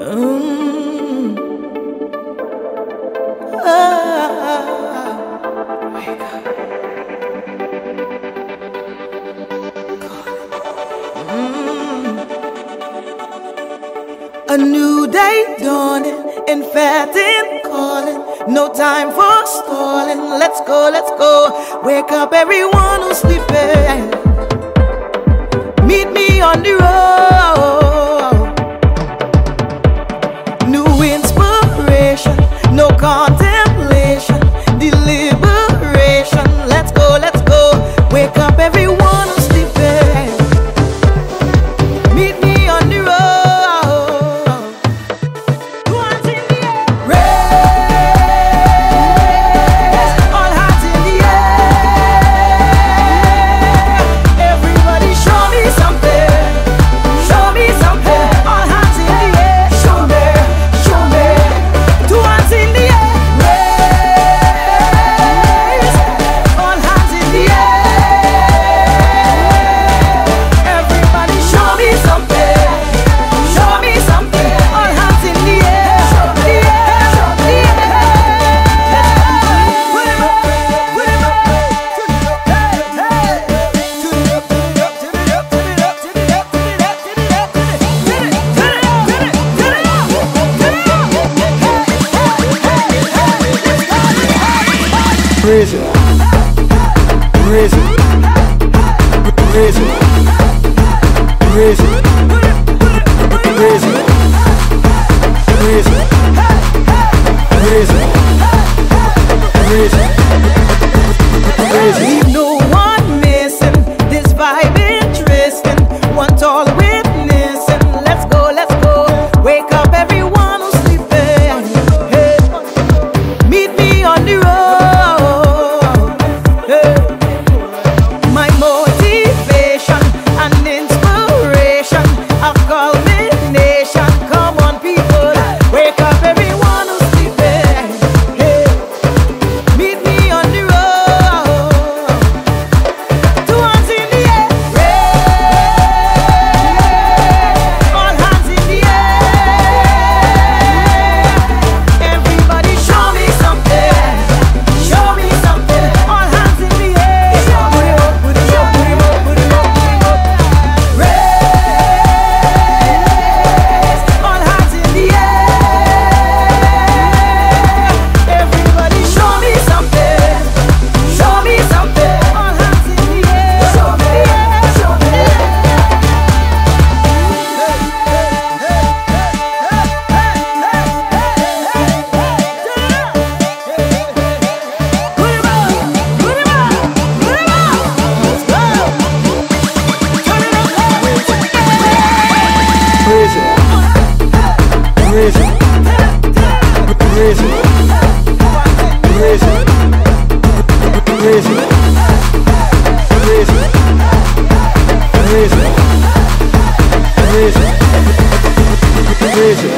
A new day dawning, in fact, in calling. No time for stalling. Let's go, let's go. Wake up, everyone who's sleeping. Risen. Risen. Risen. Risen. Risen. Risen. Risen. Risen. Risen. Leave no one missing this vibe. Reason. Reason. Reason.